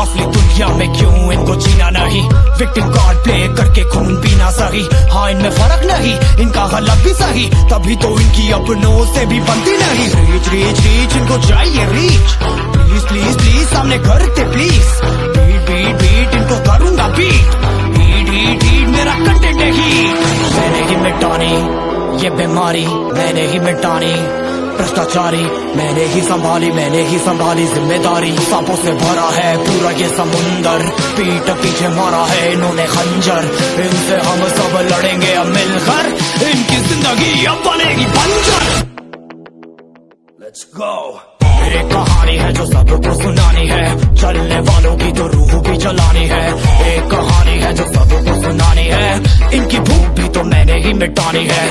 असली दुनिया में क्यों इनको जीना नहीं? विक्टिम कार्ड प्ले करके खून पीना सही। हाँ इनमें फ़र्क नहीं, इनका गलब भी सही। तभी तो इनकी अपनों से भी बनती नहीं। रीच रीच रीच इनको चाहिए रीच प्लीज़ प्लीज़ प्लीज़ सामने करते प्लीज़ बीट बीट बीट इनको करूँगा बीट बीट बीट बीट मेरा कंटेंट है। मैंने ही मिटानी, ये बीमारी मैंने ही मिटानी। भ्रष्टाचारी, मैंने ही संभाली, मैंने ही संभाली ज़िम्मेदारी। सांपों से भरा है पूरा ये समुंदर, पीठ पीछे मारा है इन्होंने खंजर। इनसे हम सब लड़ेंगे अब मिलकर, इनकी ज़िंदगी अब बनेगी बंजर। Let's go. एक कहानी है जो सबको सुनानी है, चलने वालों की तो रूह भी जलानी है। एक कहानी है जो सबको सुनानी है, इनकी भूख भी तो मैंने ही मिटानी है।